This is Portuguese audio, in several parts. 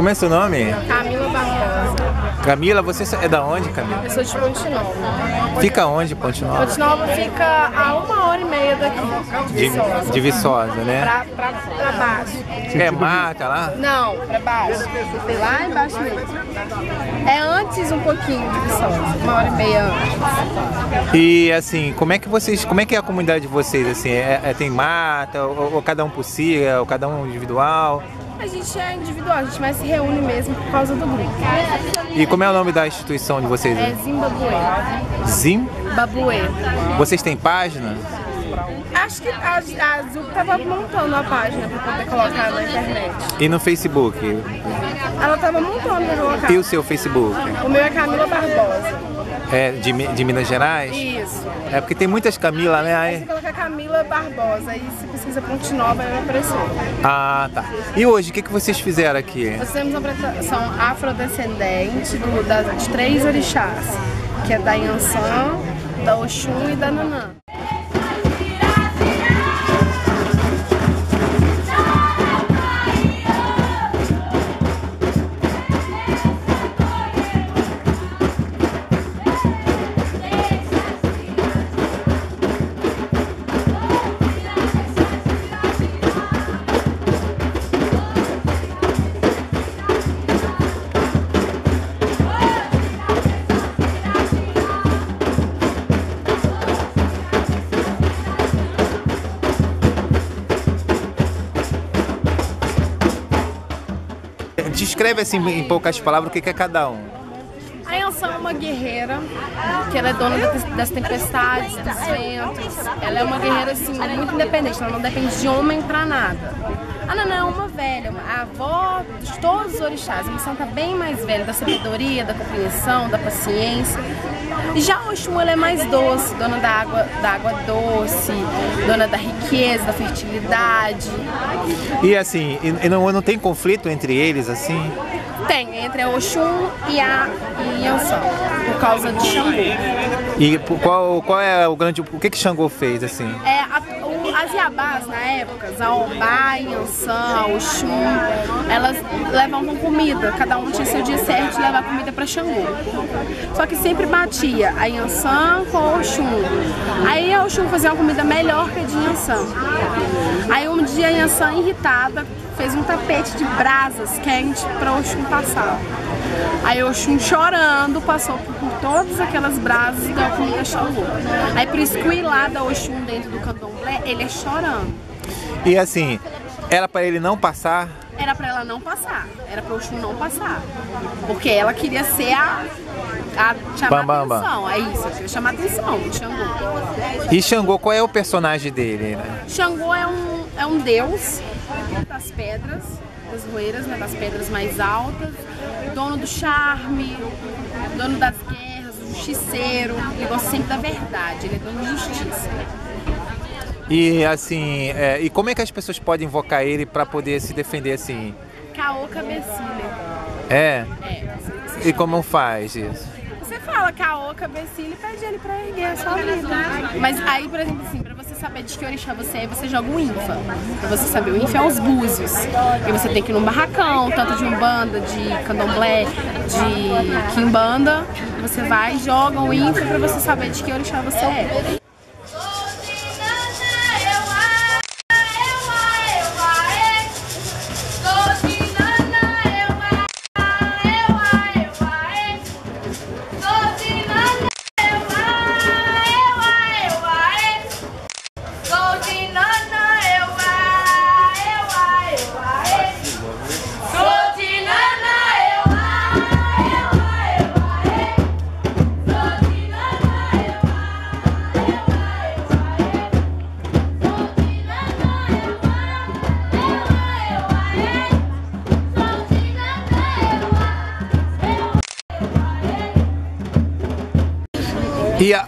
Como é seu nome? Camila Barbosa. Camila, você é da onde, Camila? Eu sou de Ponte Nova. Fica onde, Ponte Nova? Ponte Nova fica a uma hora e meia daqui. De, Viçosa. de Viçosa, né? Pra, pra, pra baixo. É mata lá? Não, pra baixo. Lá embaixo mesmo. É antes um pouquinho de Viçosa. Uma hora e meia antes. E assim, como é que vocês, como é que é a comunidade de vocês assim? É, é- tem mata ou, ou cada um por si, ou cada um individual? A gente é individual, a gente mais se reúne mesmo por causa do grupo. E como é o nome da instituição de vocês? É Zimbabue. Zim? Babuê. Vocês têm página? Acho que a, a Azul tava montando a página pra poder colocar na internet. E no Facebook? Ela tava montando pra colocar. E o seu Facebook? O meu é Camila Barbosa. É de, de Minas Gerais? Isso. É porque tem muitas Camila, né? Aí você coloca Camila Barbosa, aí se Ponte Nova vai aparecer. Ah, tá. E hoje, o que, que vocês fizeram aqui? Nós temos uma apresentação afrodescendente do, das, de três orixás, que é da Yansan, da Oxum e da Nanã. Descreve assim em poucas palavras o que é cada um. A Yansan é uma guerreira, que ela é dona das- tempestades, dos ventos. Ela é uma guerreira assim, muito independente, ela não depende de homem pra nada. A Nanã é uma velha, uma- a avó de todos os orixás, uma santa bem mais velha, da sabedoria, da compreensão, da paciência. Já a Oxum ela é mais doce, dona da água, da água doce, dona da riqueza, da fertilidade. E assim, e, não, não tem conflito entre eles assim? Tem entre a Oxum e a e por causa de Xangô. E qual, qual é o grande. O que que Xangô fez assim? É, a, o, as Iabás, na época, Zaobá, Yansan, Oxum, elas levavam comida, cada um tinha seu dia certo de levar comida para Xangô. Só que sempre batia a Yansan com a Oxum. Aí a Oxum fazia uma comida melhor que a de Yansan. Aí um dia a Yansan, irritada, fez um tapete de brasas quente para Oxum passar. Aí Oxum chorando passou por, por todas aquelas brasas e deu a comida a Xangô. Aí por isso que o Ilá da Oxum dentro do candomblé, ele é chorando. E assim, era pra ele não passar. Era pra ela não passar, era pra Oxum não passar. Porque ela queria ser a, a chamar Bam, bam, bam. atenção, é isso, chamar atenção Xangô. E Xangô, qual é o personagem dele? Né? Xangô é um, é um deus das pedras, das roeiras, né, das pedras mais altas, dono do charme, dono das guerras, o justiceiro, ele gosta sempre da verdade, ele é dono de justiça. E assim, é, e como é que as pessoas podem invocar ele pra poder se defender assim? Caô cabecilha. É? É, E como faz isso? Fala caô cabecilha e pede ele pra erguer a sua vida. Mas aí, por exemplo, assim, pra você saber de que orixá você é, você joga o Infa. Pra você saber, o Infa é os búzios. E você tem que ir num barracão, tanto de umbanda, de candomblé, de quimbanda. Você vai joga o Infa pra você saber de que orixá você é.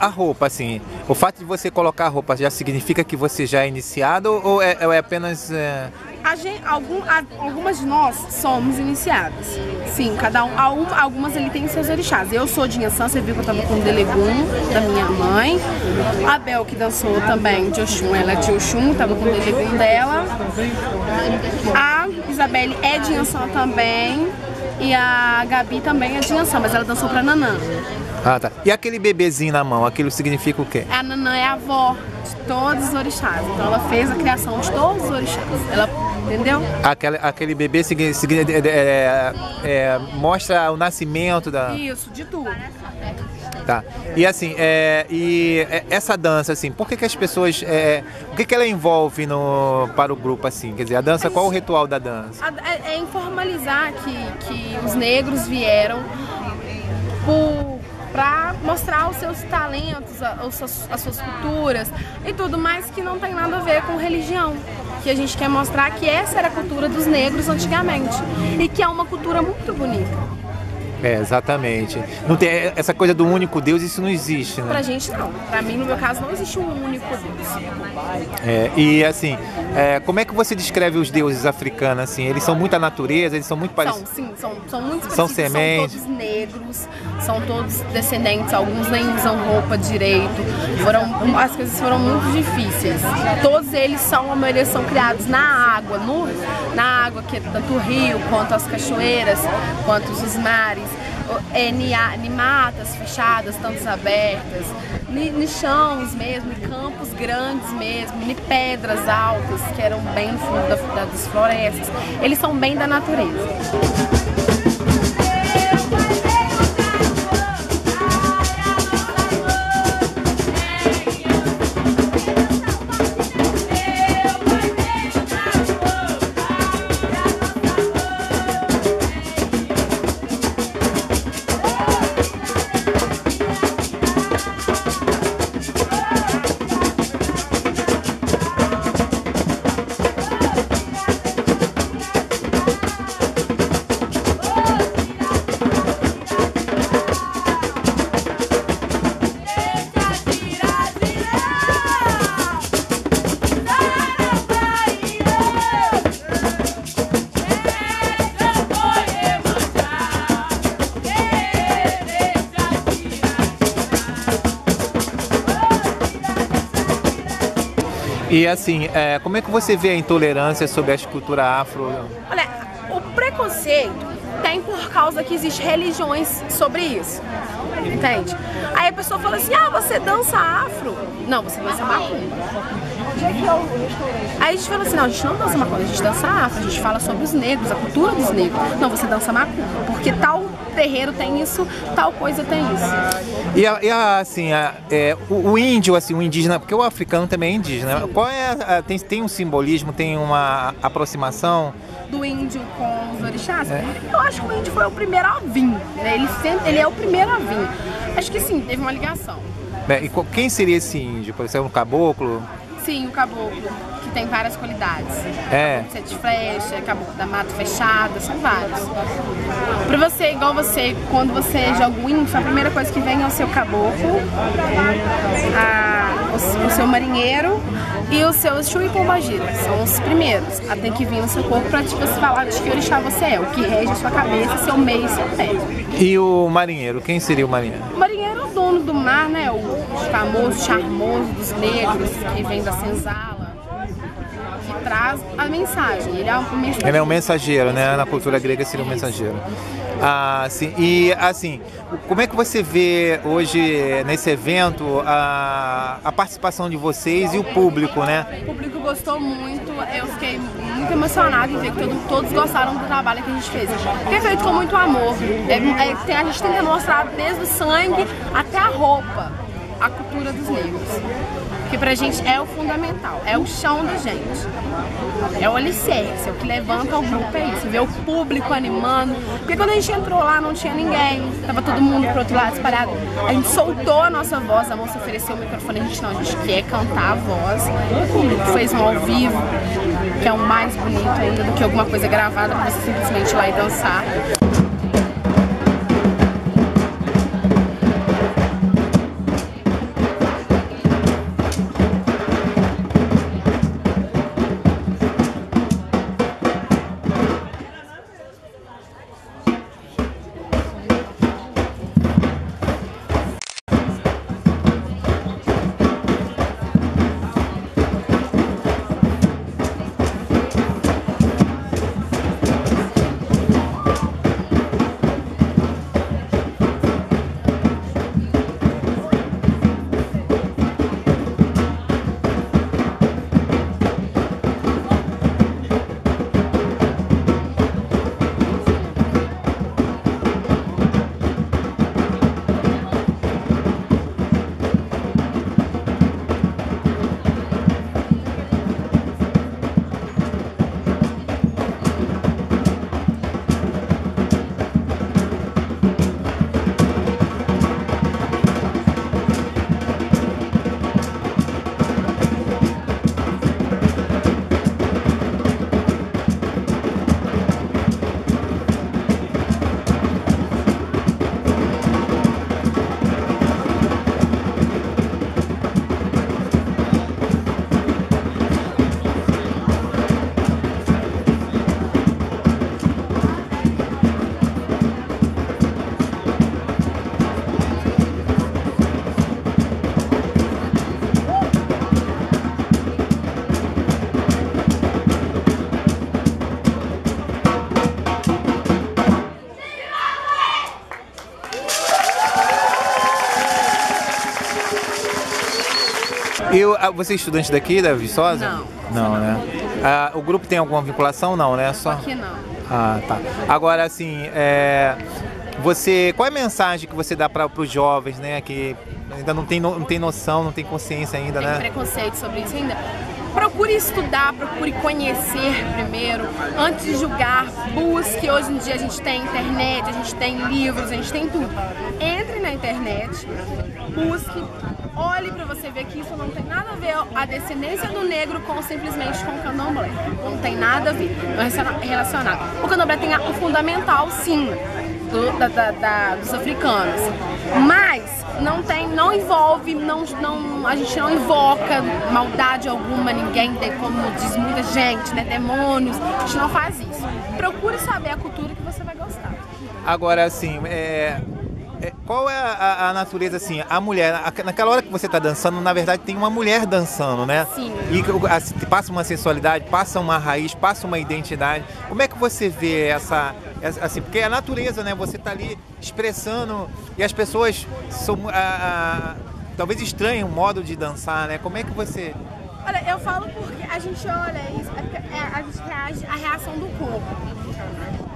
A, roupa, assim, o fato de você colocar a roupa já significa que você já é iniciado ou é, é apenas. é, gente, algum, algumas de nós somos iniciadas. Sim, cada um. algum- Algumas ele tem seus orixás. Eu sou de Inhaçã, você viu que eu tava com o Delegum da minha mãe. A Bel que dançou também de Oxum, ela é de Oxum, tava com o Delegum dela. A Isabelle é de Ançã também. E a Gabi também é de Ançã, mas ela dançou pra Nanã. Ah, tá. E aquele bebezinho na mão, aquilo significa o quê? A Nanã é a avó de todos os orixás. Então ela fez a criação de todos os orixás. Ela entendeu? Aquele, aquele bebê segui, é, é, é, mostra o nascimento da. Isso, de tudo. Tá. E assim, é, e essa dança, assim, por que, que as pessoas. É, o que, que ela envolve no, para o grupo, assim? Quer dizer, a dança, qual o ritual da dança? É, é informalizar que, que os negros vieram para mostrar os seus talentos, as suas, as suas culturas e tudo mais que não tem nada a ver com religião. Que a gente quer mostrar que essa era a cultura dos negros antigamente e que é uma cultura muito bonita. É, exatamente. Não tem essa coisa do único Deus, isso não existe, né? Pra gente não. Pra mim, no meu caso, não existe um único Deus. É, e assim, é, como é que você descreve os deuses africanos, assim? Eles são muita natureza, eles são muito parecidos? São, sim, são, são muito parecidos. São sementes? São todos negros, são todos descendentes, alguns nem usam roupa direito. Foram, as coisas foram muito difíceis. Todos eles são, a maioria são criados na água, no, na água, que é tanto o rio, quanto as cachoeiras, quanto os mares é, em matas fechadas, tantas abertas, em chãos mesmo, em campos grandes mesmo, em pedras altas que eram bem no fundo da, das florestas. Eles são bem da natureza. E assim, é, como é que você vê a intolerância sobre a cultura afro? Olha, o preconceito tem por causa que existem religiões sobre isso. Entende? Aí a pessoa fala assim, ah, você dança afro? Não, você dança macumba. Aí a gente fala assim, não, a gente não dança macumba, a gente dança afro, a gente fala sobre os negros, a cultura dos negros. Não, você dança macumba, porque tal terreiro tem isso, tal coisa tem isso. E, a, e a, assim, a, é, o, o, índio, assim, o indígena, porque o africano também é indígena, Sim. qual é, tem, tem um simbolismo, tem uma aproximação? Do índio com os orixás? É. Eu acho que o índio foi o primeiro a vir, né? ele, sempre, ele é o primeiro a vir. Acho que sim, teve uma ligação. É, e quem seria esse índio? Por exemplo, um caboclo? Sim, o caboclo, tem várias qualidades. É. Caboclo de flecha, caboclo da mata fechada, são vários. Pra você, igual você, quando você joga o índio, a primeira coisa que vem é o seu caboclo, a, o, o, seu marinheiro e o seu e Pombagira. São os primeiros. A tem que vir no seu corpo pra tipo, você falar de que orixá você é, o que rege a sua cabeça, seu meio e seu pé. E o marinheiro, quem seria o marinheiro? O marinheiro é o dono do mar, né? O famoso, charmoso dos negros, que vem da senzala, traz a mensagem. Ele é um mensageiro. Ele é um mensageiro, né? Na cultura grega seria um mensageiro. Ah, sim. E assim, como é que você vê hoje nesse evento a, a participação de vocês e o público, né? O público gostou muito, eu fiquei muito emocionada em ver que todo, todos gostaram do trabalho que a gente fez. Porque é feito com muito amor. É, é, a gente tenta mostrar desde o sangue até a roupa a cultura dos negros. Que pra gente é o fundamental, é o chão da gente. É o alicerce, é o que levanta o grupo, é isso. Ver o público animando. Porque quando a gente entrou lá não tinha ninguém, tava todo mundo pro outro lado disparado. A gente soltou a nossa voz, a moça ofereceu o microfone, a gente não, a gente quer cantar a voz. O público fez um ao vivo, que é o mais bonito ainda do que alguma coisa gravada pra você simplesmente ir lá e dançar. Ah, você é estudante daqui, da Viçosa? Não. Não, né? Ah, o grupo tem alguma vinculação? Não, né? Só... Aqui não. Ah, tá. Agora, assim, é, você, qual é a mensagem que você dá para os jovens, né, que ainda não tem, no, não tem noção, não tem consciência ainda, Tem né? preconceito sobre isso ainda. Procure estudar, procure conhecer primeiro, antes de julgar, busque. Hoje em dia a gente tem internet, a gente tem livros, a gente tem tudo. Entre na internet, busque, olhe pra você ver que isso não tem nada a ver a descendência do negro com simplesmente com o candomblé. Não tem nada a ver, não é relacionado. O candomblé tem o fundamental, sim, do- da- da- da- dos africanos. Mas não tem, não envolve, não, não, a gente não invoca maldade alguma, ninguém, tem, como diz muita gente, né? Demônios, a gente não faz isso. Procure saber a cultura que você vai gostar. Agora, assim, é, qual é a, a natureza, assim, a mulher, naquela hora que você está dançando, na verdade tem uma mulher dançando, né? Sim. E passa uma sensualidade, passa uma raiz, passa uma identidade. Como é que você vê essa, assim, porque é a natureza, né? Você tá ali expressando e as pessoas são, talvez estranham o modo de dançar, né? Como é que você... Olha, eu falo porque a gente olha isso, é é, a gente reage à reação do corpo.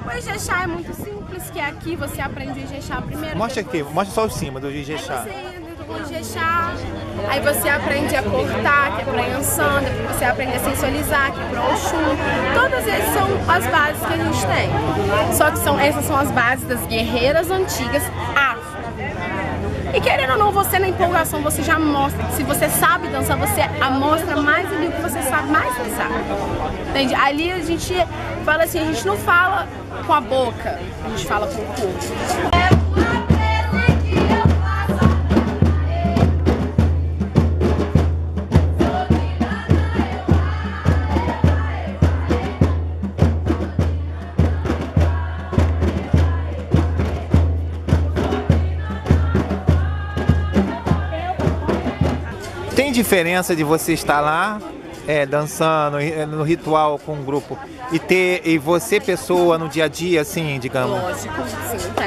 O Ejexá é muito simples, que é aqui você aprende o Ejexá primeiro. Mostra aqui, mostra só o cima do Ijexá. Ijexá, aí você aprende a cortar, que é Yansan, depois você aprende a sensualizar, que é pra Oxum. Todas essas são as bases que a gente tem. Só que são, essas são as bases das guerreiras antigas afro. E querendo ou não, você na empolgação, você já mostra. Se você sabe dançar, você mostra mais ali o que você sabe mais dançar. Entende? Ali a gente fala assim, a gente não fala com a boca, a gente fala com o corpo. Diferença de você estar lá é, dançando é, no ritual com um grupo e ter e você pessoa no dia a dia, assim, digamos. Lógico, sim, tem.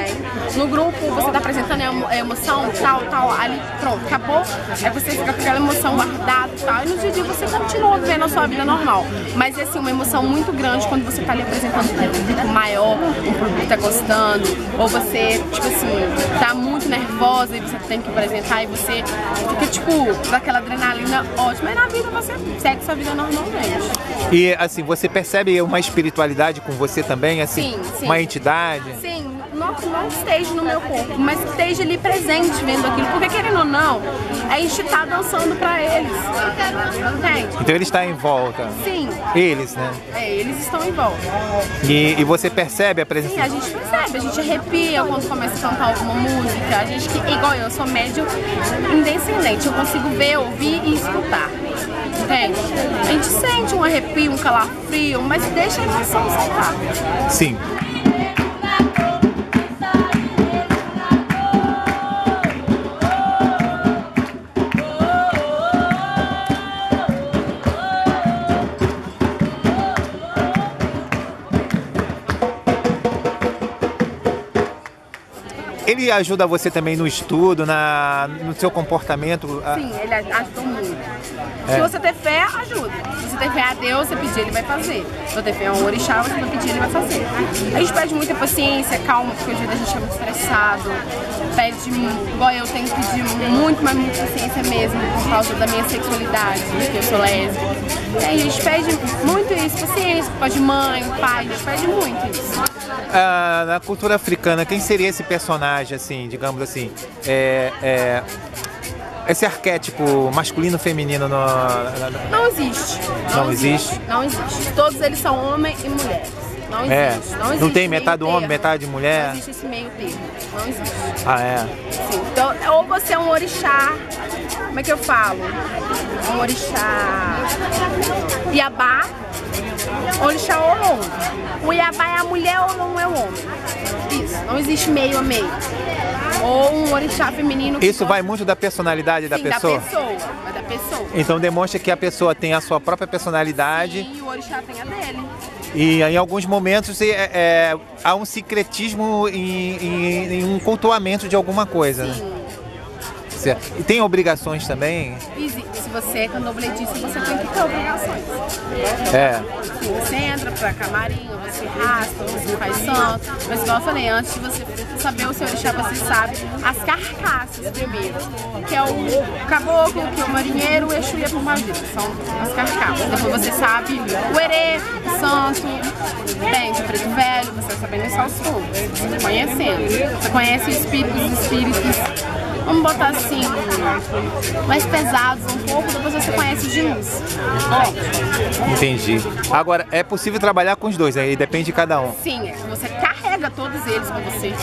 No grupo você tá apresentando a emo- a emoção, tal, tal, ali, pronto, acabou. Aí você fica com aquela emoção guardada e tal. E no dia a dia você continua vivendo a sua vida normal. Mas é assim, uma emoção muito grande quando você tá ali apresentando um público maior, o público tá gostando, ou você, tipo assim, tá muito nervosa e você tem que apresentar e você fica, tipo, daquela adrenalina ótima. E na vida você segue sua vida normalmente. E assim, você percebe uma espiritualidade com você também, assim, Sim, sim. uma entidade? Sim, não, não esteja no meu corpo, mas que esteja ali presente vendo aquilo. Porque querendo ou não, a gente tá dançando pra eles. Entende? Então ele está em volta. Sim, Eles, né? é, eles estão em volta. E, e você percebe a presença. Sim, a gente percebe, a gente arrepia quando começa a cantar alguma música. A gente que, igual eu, sou médio indescendente, eu consigo ver, ouvir e escutar. Entende? A gente sente um arrepio, um calafrio, mas deixa a emoção soltar. Sim. Ele ajuda você também no estudo, na, no seu comportamento. a- Sim, ele ajudou muito. Se você ter fé, ajuda. Se você ter fé a Deus, você pedir, ele vai fazer. Se você ter fé a um orixá, você vai pedir, ele vai fazer. A gente pede muita paciência, calma, porque vezes a gente é muito estressado. Pede, igual eu tenho que pedir muito, mas muita paciência mesmo, por causa da minha sexualidade, porque eu sou lésbica. A gente pede muito isso, paciência, por causa de mãe, pai, a gente pede muito isso. Ah, na cultura africana, quem seria esse personagem, assim, digamos assim? É, é, esse arquétipo masculino-feminino no, na- na- Não existe. Não existe? Não existe. Todos eles são homem e mulher. Não É, existe. não existe tem meio metade homem, termo. metade mulher? Não existe esse meio termo. Não existe. Ah, é. Sim. Então, ou você é um orixá. Como é que eu falo? Um orixá. Iabá. Orixá Olom. O Iabá é a mulher, o Olom é o homem. Isso. Não existe meio a meio. Ou um orixá feminino. Isso vai muito da personalidade da Sim, pessoa? Da pessoa. Vai da pessoa. Então demonstra que a pessoa tem a sua própria personalidade E o orixá tem a dele. e em alguns momentos é, é, há um secretismo em, em- em um cultuamento de alguma coisa. né? E tem obrigações também? Se você é candomblessista, você tem que ter obrigações. É. Você entra pra camarim, você raspa, você faz santo. Mas igual eu falei, antes de você saber o seu orixá, você sabe as carcaças primeiro. Que é o caboclo, que é o marinheiro, o Exu e a Pombagira. São as carcaças. Depois você sabe o erê, o santo, bem, o preto velho, você vai sabendo isso aos poucos. Conhecendo. Você conhece os espíritos, os espíritos vamos botar assim, mais pesados um pouco, depois você conhece de luz. Entendi. Agora, é possível trabalhar com os dois, aí depende de cada um. Sim, você carrega todos eles com você.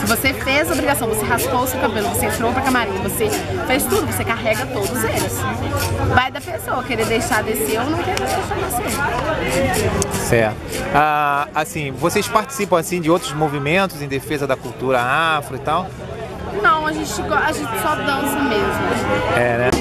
Se você fez a obrigação, você raspou o seu cabelo, você entrou pra camarim, você fez tudo, você carrega todos eles. Vai da pessoa querer deixar descer ou não querer deixar descer. Certo. Ah, assim, vocês participam assim de outros movimentos em defesa da cultura afro e tal? Não, a gente, a gente só dança mesmo. É, né?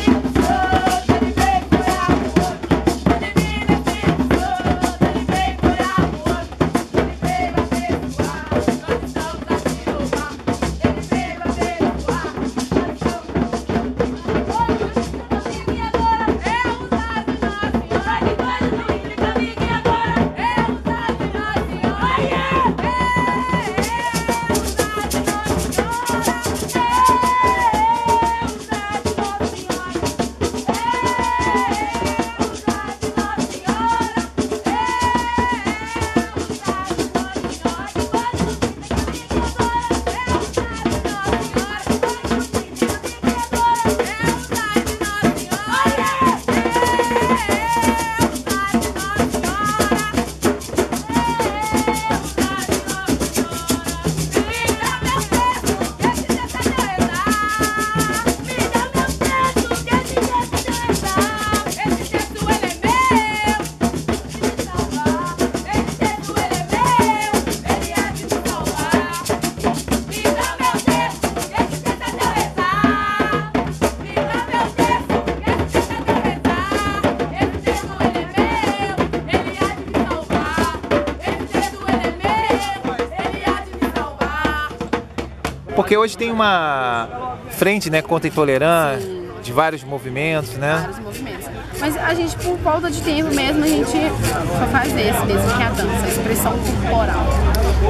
Porque hoje tem uma frente né, contra a intolerância, Sim. de vários movimentos, né? Vários movimentos. Mas a gente, por falta de tempo mesmo, a gente só faz esse mesmo, que é a dança, a expressão corporal.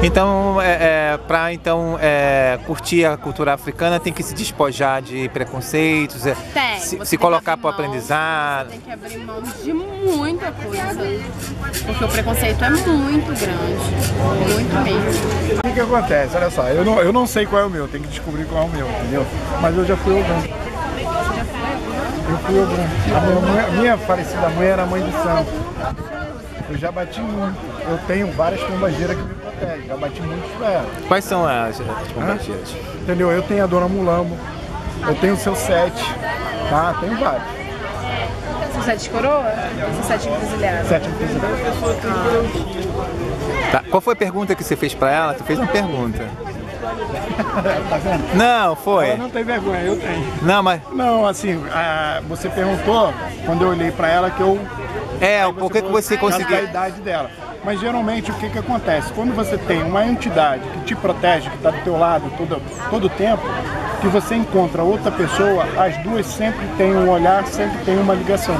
Então, é, é para então é, curtir a cultura africana, tem que se despojar de preconceitos, é, tem, se, se colocar para o aprendizado. Tem que abrir mão de muita coisa, porque o preconceito é muito grande, muito mesmo. O que, que acontece? Olha só, eu não, eu não sei qual é o meu, tem que descobrir qual é o meu, entendeu? Mas eu já fui algum. Eu fui algum. A minha, mãe, a minha falecida mãe era mãe de santo. Eu já bati muito. Eu tenho várias pombageiras que me protegem. Já bati muito pra ela. Quais são as, as pombageiras? Entendeu? Eu tenho a Dona Mulambo. Eu tenho o seu sete. Tá? Tenho vários. São sete coroas? São sete encruzilhadas? Sete encruzilhadas. Tá. Qual foi a pergunta que você fez pra ela? Tu fez uma pergunta. tá vendo? Não, foi. Ela não tem vergonha, eu tenho. Não, mas. Não, assim, a, você perguntou quando eu olhei pra ela que eu. É, o porquê que você conseguiu. A idade dela. Mas geralmente o que, que acontece? Quando você tem uma entidade que te protege, que está do teu lado todo, todo o tempo, que você encontra outra pessoa, as duas sempre têm um olhar, sempre tem uma ligação.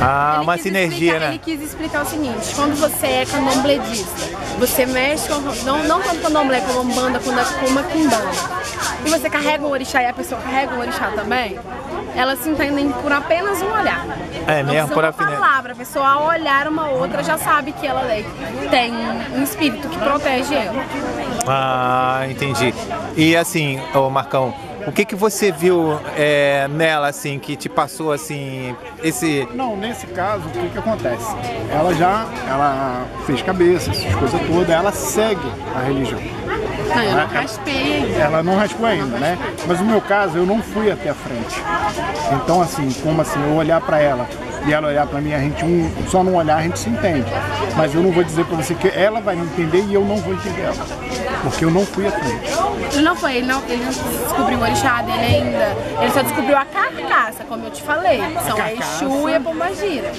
Ah, ele uma sinergia, explicar, né? Ele quis explicar o seguinte, quando você é candombledista, você mexe com, não, não tanto candomblé como umbanda, quando é com uma quimbanda, e você carrega um orixá e a pessoa carrega um orixá também, elas se entendem por apenas um olhar. É não mesmo, por uma palavra. A pessoa ao olhar uma outra já sabe que ela tem um espírito que protege ela. Ah, entendi. E assim, ô Marcão, o que que você viu é, nela assim que te passou assim esse? Não, nesse caso o que que acontece? Ela já, ela fez cabeça, essas coisas todas, ela segue a religião. Não, eu não raspei ainda. Ela não raspou ainda, né? Mas no meu caso, eu não fui até a frente. Então, assim, como assim, eu olhar para ela e ela olhar para mim, a gente um, só num olhar a gente se entende. Mas eu não vou dizer para você que ela vai me entender e eu não vou entender ela. Porque eu não fui à frente. Ele não foi, ele não, ele não descobriu o orixá dele ainda. Ele só descobriu a carcaça, como eu te falei. São a Exu e a Pombagira.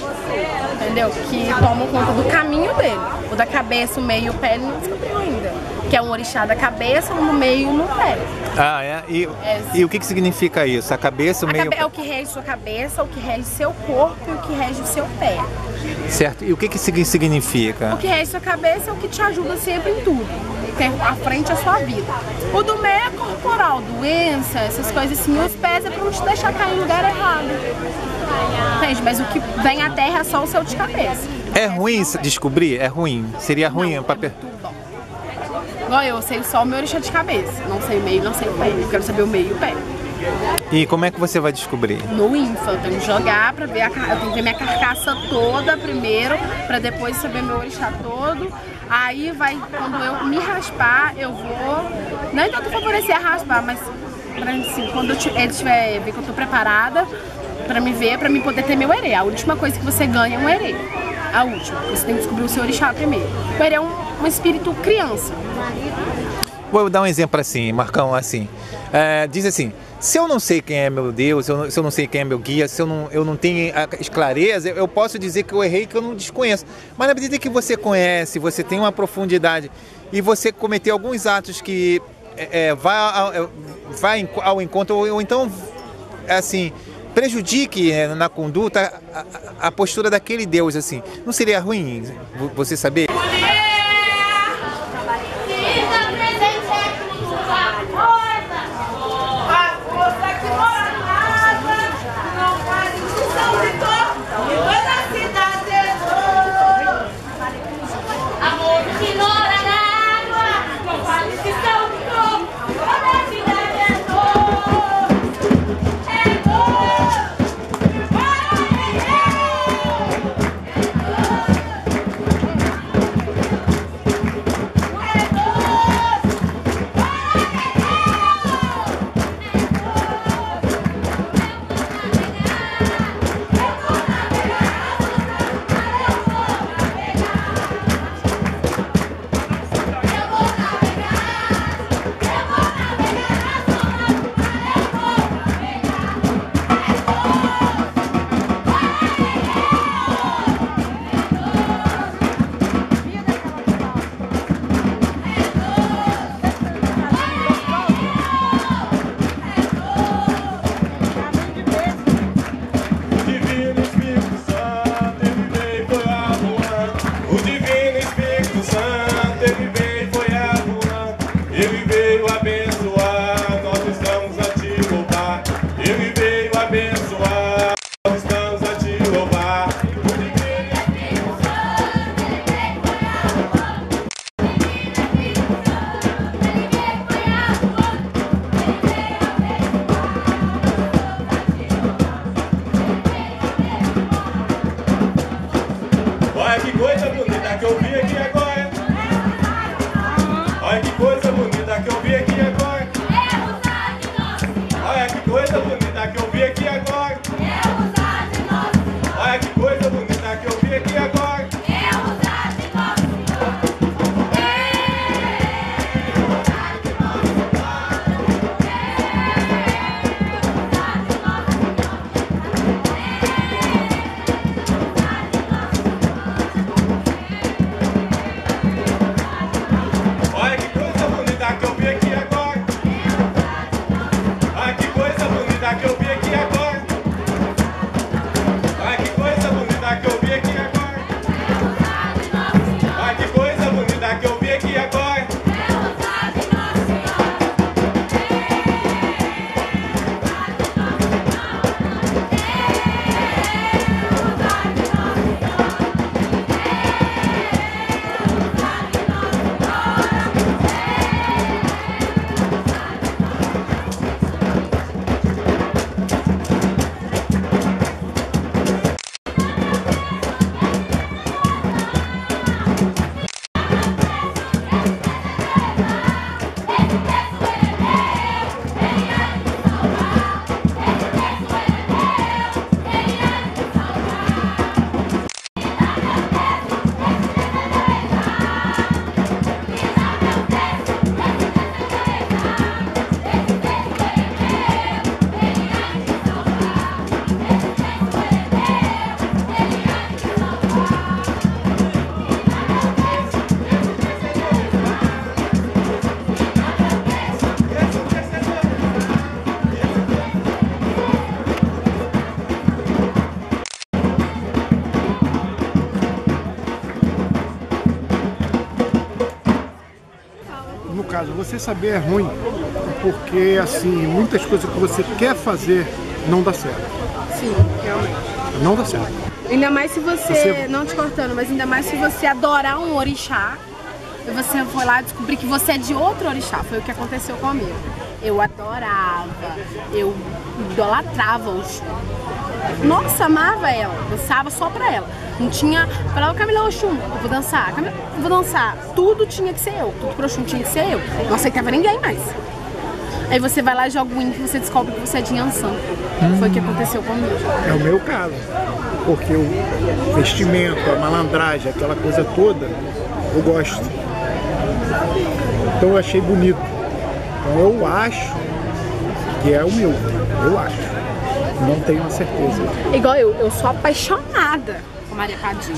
Entendeu? Que tomam conta do caminho dele. O da cabeça, o meio e o pé ele não descobriu ainda. Que é um orixá da cabeça, no meio e no pé. Ah, é? E, É, e o que, que significa isso? A cabeça, o A meio. cabe- é o que rege sua cabeça, o que rege seu corpo e o que rege o seu pé. Certo. E o que, que signi- significa? O que rege sua cabeça é o que te ajuda sempre em tudo. É à frente a sua vida. O do meio é corporal, doença, essas coisas assim. Os pés é pra não te deixar cair em lugar errado. Entende? Mas o que vem à terra é só o seu de cabeça. É ruim se descobrir? É ruim? Seria ruim Não, pra é. Igual eu, sei só o meu orixá de cabeça. Não sei o meio, não sei o pé. Eu quero saber o meio e o pé. E como é que você vai descobrir? No info, eu tenho que jogar pra ver a eu tenho que ver minha carcaça toda primeiro, pra depois saber meu orixá todo. Aí vai, quando eu me raspar, eu vou. Não tanto favorecer a raspar, mas pra, assim, quando ele tiver ver que eu tô preparada pra me ver, pra me poder ter meu herê. A última coisa que você ganha é um herê. A última. Você tem que descobrir o seu orixá primeiro. O herê é um, um espírito criança. Vou dar um exemplo assim, Marcão, assim. É, diz assim, se eu não sei quem é meu Deus, se eu não, se eu não sei quem é meu guia, se eu não, eu não tenho a clareza, eu posso dizer que eu errei, que eu não desconheço. Mas na medida que você conhece, você tem uma profundidade e você cometeu alguns atos que é, é, vai, ao, é, vai ao encontro, ou, ou então, assim, prejudique é, na conduta a, a- a postura daquele Deus, assim. Não seria ruim vo- você saber? Você saber é ruim, porque assim, muitas coisas que você quer fazer não dá certo. Sim, realmente. Não dá certo. Ainda mais se você, Você- não te cortando, mas ainda mais se você adorar um orixá e você foi lá descobrir que você é de outro orixá. Foi o que aconteceu comigo. Eu adorava, eu idolatrava o Oxum. Nossa, amava ela, dançava só pra ela. Não tinha. Falava, Camila Oxum, eu vou dançar, Camila, eu vou dançar. Tudo tinha que ser eu, tudo pro Oxum tinha que ser eu. Não aceitava ninguém mais. Aí você vai lá e joga o win que você descobre que você é de Yansan. Foi o que aconteceu comigo. É o meu caso. Porque o vestimento, a malandragem, aquela coisa toda, eu gosto. Então eu achei bonito. Então eu acho que é o meu. Eu acho. Não tenho a certeza. Igual eu, eu sou apaixonada com Maria Padilha.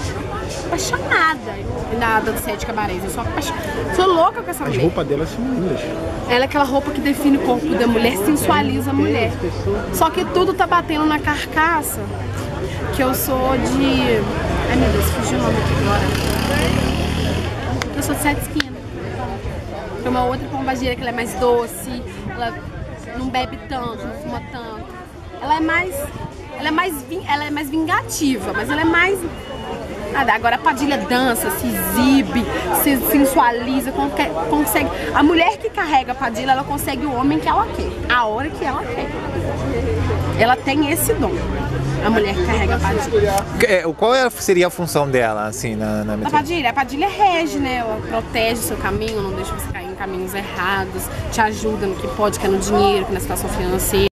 Apaixonada. Na dança sete cabarés. Eu sou apaixonada. Sou louca com essa As mulher. roupas delas são lindas. Ela é aquela roupa que define o corpo da mulher, sensualiza a mulher. Só que tudo tá batendo na carcaça. Que eu sou de. Ai meu Deus, fugiu o nome aqui agora. Eu sou de sete esquinas. Tem uma outra pombagira que ela é mais doce, ela não bebe tanto, não fuma tanto. Ela é mais. Ela é mais, ela é mais vingativa, mas ela é mais. Nada, agora a Padilha dança, se exibe, se sensualiza, consegue. A mulher que carrega a Padilha, ela consegue o homem que ela quer, a hora que ela quer. Ela tem esse dom. A mulher que carrega a Padilha. É, Qual seria a função dela, assim, na, na A? Padilha, a Padilha rege, né? Ela protege o seu caminho, não deixa você cair em caminhos errados, te ajuda no que pode, que é no dinheiro, que é na situação financeira.